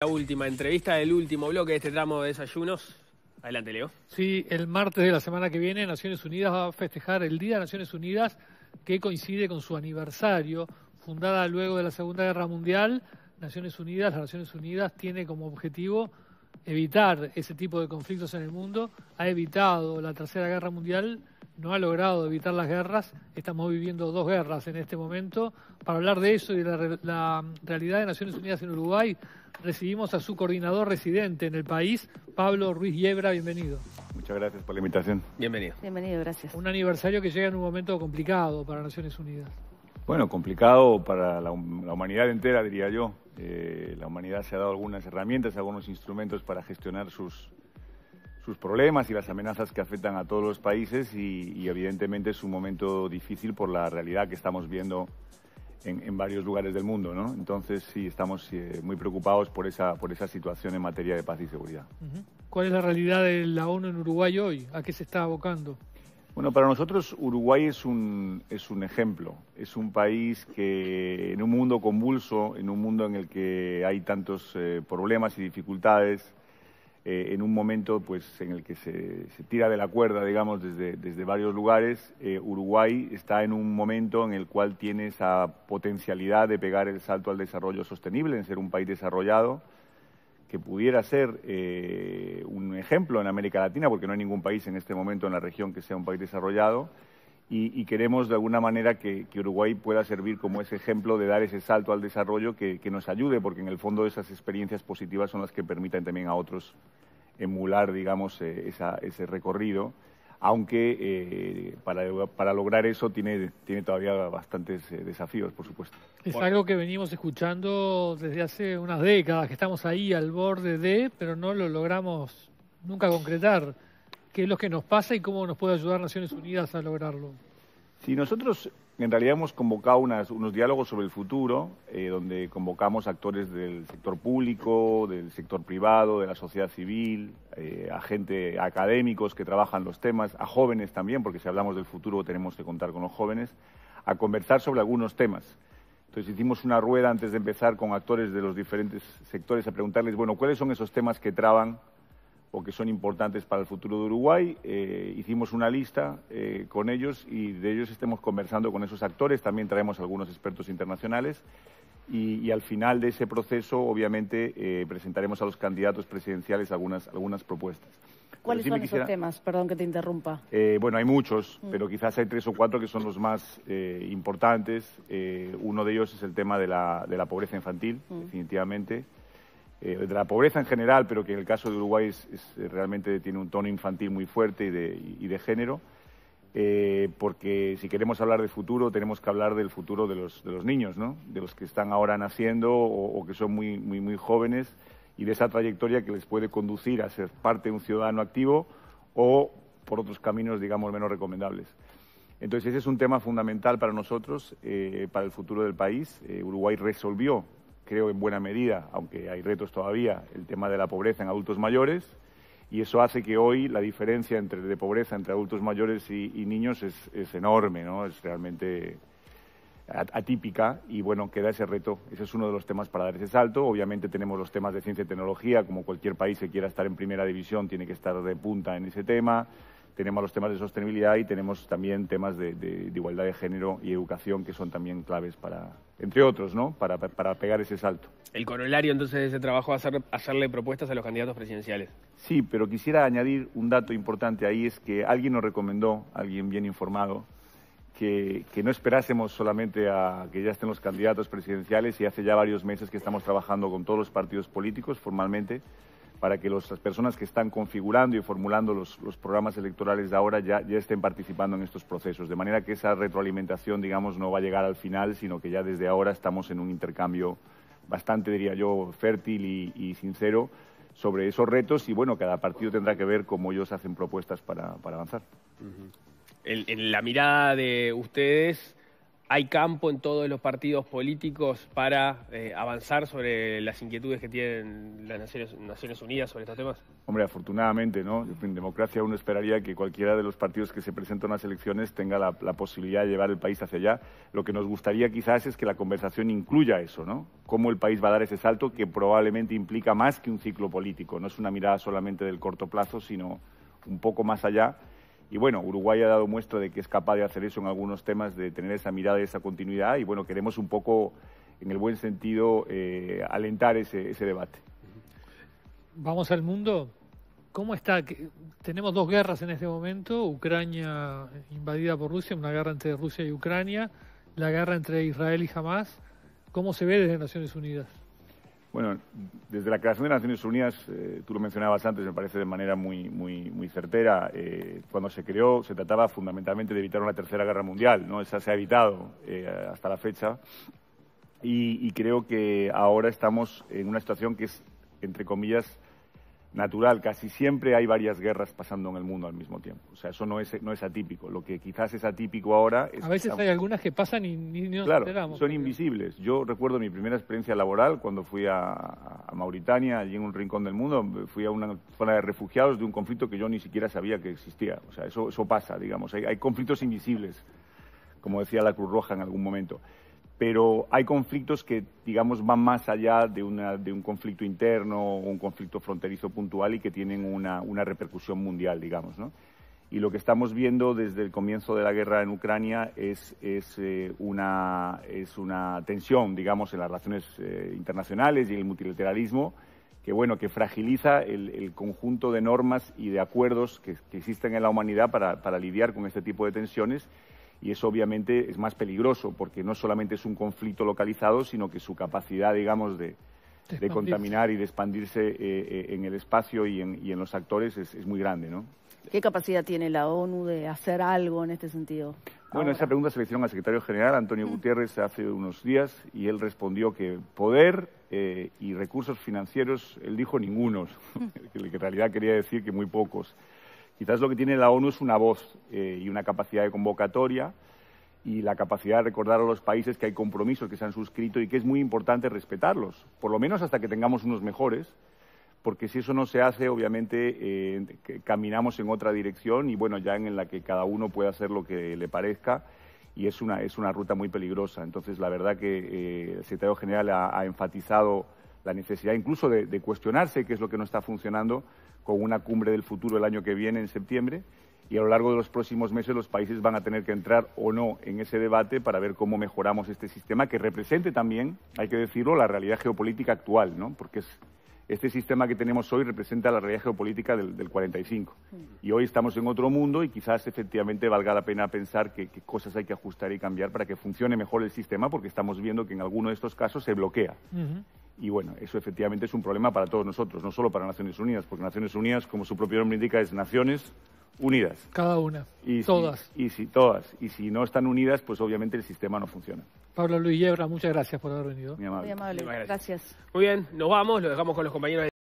La última entrevista del último bloque de este tramo de desayunos. Adelante, Leo. Sí, el martes de la semana que viene Naciones Unidas va a festejar el Día de Naciones Unidas que coincide con su aniversario. Fundada luego de la Segunda Guerra Mundial, Naciones Unidas, las Naciones Unidas tiene como objetivo evitar ese tipo de conflictos en el mundo. Ha evitado la Tercera Guerra Mundial, no ha logrado evitar las guerras. Estamos viviendo dos guerras en este momento. Para hablar de eso y de la, la realidad de Naciones Unidas en Uruguay, recibimos a su coordinador residente en el país, Pablo Ruiz Yebra. Bienvenido. Muchas gracias por la invitación. Bienvenido. Bienvenido, gracias. Un aniversario que llega en un momento complicado para Naciones Unidas. Bueno, complicado para la, la humanidad entera, diría yo. Eh, la humanidad se ha dado algunas herramientas, algunos instrumentos para gestionar sus, sus problemas y las amenazas que afectan a todos los países y, y evidentemente es un momento difícil por la realidad que estamos viendo en, en varios lugares del mundo, ¿no? Entonces sí, estamos eh, muy preocupados por esa, por esa situación en materia de paz y seguridad. ¿Cuál es la realidad de la ONU en Uruguay hoy? ¿A qué se está abocando? Bueno, para nosotros Uruguay es un, es un ejemplo. Es un país que en un mundo convulso, en un mundo en el que hay tantos eh, problemas y dificultades, eh, en un momento pues, en el que se, tira de la cuerda, digamos, desde, desde varios lugares, eh, Uruguay está en un momento en el cual tiene esa potencialidad de pegar el salto al desarrollo sostenible, en ser un país desarrollado, que pudiera ser eh, un ejemplo en América Latina, porque no hay ningún país en este momento en la región que sea un país desarrollado, y, queremos de alguna manera que, que, Uruguay pueda servir como ese ejemplo de dar ese salto al desarrollo que, que, nos ayude, porque en el fondo esas experiencias positivas son las que permiten también a otros emular, digamos, eh, esa, ese recorrido aunque eh, para, para, lograr eso tiene, tiene todavía bastantes eh, desafíos, por supuesto. Es algo que venimos escuchando desde hace unas décadas, que estamos ahí al borde de, pero no lo logramos nunca concretar. ¿Qué es lo que nos pasa y cómo nos puede ayudar Naciones Unidas a lograrlo? Sí, nosotros en realidad hemos convocado unas, unos diálogos sobre el futuro, eh, donde convocamos actores del sector público, del sector privado, de la sociedad civil, eh, a gente, a académicos que trabajan los temas, a jóvenes también, porque si hablamos del futuro tenemos que contar con los jóvenes, a conversar sobre algunos temas. Entonces hicimos una rueda antes de empezar con actores de los diferentes sectores a preguntarles, bueno, ¿cuáles son esos temas que traban o que son importantes para el futuro de Uruguay. Eh, hicimos una lista eh, con ellos y de ellos estemos conversando con esos actores. También traemos algunos expertos internacionales y, y al final de ese proceso, obviamente, eh, presentaremos a los candidatos presidenciales algunas, algunas propuestas. ¿Cuáles son quisiera... esos temas? Perdón que te interrumpa. Bueno, hay muchos, mm. pero quizás hay tres o cuatro que son los más importantes. Uno de ellos es el tema de la, de la pobreza infantil, mm. definitivamente eh, de la pobreza en general, pero que en el caso de Uruguay es, es, realmente tiene un tono infantil muy fuerte y de, y de género, eh, porque si queremos hablar de futuro tenemos que hablar del futuro de los, de los niños, ¿no? de los que están ahora naciendo o, que son muy, muy, muy jóvenes y de esa trayectoria que les puede conducir a ser parte de un ciudadano activo o por otros caminos, digamos, menos recomendables. Entonces, ese es un tema fundamental para nosotros, eh, para el futuro del país. Eh, Uruguay resolvió creo en buena medida, aunque hay retos todavía, el tema de la pobreza en adultos mayores y eso hace que hoy la diferencia entre, de pobreza entre adultos mayores y, niños es, es, enorme, ¿no? es realmente atípica y bueno, queda ese reto. Ese es uno de los temas para dar ese salto. Obviamente tenemos los temas de ciencia y tecnología, como cualquier país que quiera estar en primera división tiene que estar de punta en ese tema tenemos los temas de sostenibilidad y tenemos también temas de, de, de, igualdad de género y educación que son también claves para, entre otros, ¿no? Para, para pegar ese salto. El corolario entonces de ese trabajo es hacer, hacerle propuestas a los candidatos presidenciales. Sí, pero quisiera añadir un dato importante ahí, es que alguien nos recomendó, alguien bien informado, que, que, no esperásemos solamente a que ya estén los candidatos presidenciales y hace ya varios meses que estamos trabajando con todos los partidos políticos formalmente para que los, las personas que están configurando y formulando los, programas electorales de ahora ya, estén participando en estos procesos, de manera que esa retroalimentación, digamos, no va a llegar al final, sino que ya desde ahora estamos en un intercambio bastante, diría yo, fértil y, sincero sobre esos retos. Y, bueno, cada partido tendrá que ver cómo ellos hacen propuestas para, avanzar. En la mirada de ustedes, hay campo en todos los partidos políticos para eh, avanzar sobre las inquietudes que tienen las Naciones, Unidas sobre estos temas? Hombre, afortunadamente, ¿no? En democracia uno esperaría que cualquiera de los partidos que se presentan a las elecciones tenga la, posibilidad de llevar el país hacia allá. Lo que nos gustaría quizás es que la conversación incluya eso, ¿no? Cómo el país va a dar ese salto que probablemente implica más que un ciclo político. No es una mirada solamente del corto plazo, sino un poco más allá y bueno, Uruguay ha dado muestra de que es capaz de hacer eso en algunos temas, de tener esa mirada y esa continuidad. Y bueno, queremos un poco, en el buen sentido, eh, alentar ese, ese debate. Vamos al mundo. ¿Cómo está? Tenemos dos guerras en este momento, Ucrania invadida por Rusia, una guerra entre Rusia y Ucrania, la guerra entre Israel y Hamas. ¿Cómo se ve desde Naciones Unidas? Bueno, desde la creación de Naciones Unidas, eh, tú lo mencionabas antes, me parece de manera muy, muy, muy certera. Eh, cuando se creó, se trataba fundamentalmente de evitar una tercera guerra mundial, ¿no? Esa se ha evitado eh, hasta la fecha. y, creo que ahora estamos en una situación que es, entre comillas, natural. Casi siempre hay varias guerras pasando en el mundo al mismo tiempo. O sea, eso no es, no es atípico. Lo que quizás es atípico ahora es... A veces hay algunas que pasan y ni nos claro, son invisibles. Yo recuerdo mi primera experiencia laboral cuando fui a, a, Mauritania, allí en un rincón del mundo. Fui a una zona de refugiados de un conflicto que yo ni siquiera sabía que existía. O sea, eso, eso pasa, digamos. Hay, hay conflictos invisibles, como decía la Cruz Roja en algún momento pero hay conflictos que, digamos, van más allá de, un conflicto interno o un conflicto fronterizo puntual y que tienen una, repercusión mundial, digamos, ¿no? Y lo que estamos viendo desde el comienzo de la guerra en Ucrania es, eh, una, tensión, digamos, en las relaciones eh, internacionales y el multilateralismo que, bueno, que fragiliza el, conjunto de normas y de acuerdos que, existen en la humanidad para lidiar con este tipo de tensiones y eso obviamente es más peligroso porque no solamente es un conflicto localizado, sino que su capacidad, digamos, de, de contaminar y de expandirse eh, eh, en el espacio y en, y en los actores es, es, muy grande, ¿no? ¿Qué capacidad tiene la ONU de hacer algo en este sentido? Bueno, esa pregunta se le hicieron al secretario general, Antonio Gutiérrez, hace unos días, y él respondió que poder eh, y recursos financieros, él dijo ningunos, que en realidad quería decir que muy pocos. Quizás lo que tiene la ONU es una voz eh, y una capacidad de convocatoria y la capacidad de recordar a los países que hay compromisos que se han suscrito y que es muy importante respetarlos, por lo menos hasta que tengamos unos mejores, porque si eso no se hace, obviamente eh, caminamos en otra dirección y bueno, ya en la que cada uno puede hacer lo que le parezca y es una, es una ruta muy peligrosa. Entonces, la verdad que eh, el secretario general ha, enfatizado la necesidad incluso de, de cuestionarse qué es lo que no está funcionando con una cumbre del futuro el año que viene, en septiembre, y a lo largo de los próximos meses los países van a tener que entrar o no en ese debate para ver cómo mejoramos este sistema que represente también, hay que decirlo, la realidad geopolítica actual, ¿no? Porque este sistema que tenemos hoy representa la realidad geopolítica del, 45. Y hoy estamos en otro mundo y quizás efectivamente valga la pena pensar qué cosas hay que ajustar y cambiar para que funcione mejor el sistema, porque estamos viendo que en alguno de estos casos se bloquea. Y bueno, eso efectivamente es un problema para todos nosotros, no solo para Naciones Unidas, porque Naciones Unidas, como su propio nombre indica, es Naciones Unidas. Cada una. Y todas. y si todas. Y si no están unidas, pues obviamente el sistema no funciona. Pablo Luis Yebra, muchas gracias por haber venido. Muy amable. Muy amable. Gracias. Muy bien, nos vamos, lo dejamos con los compañeros.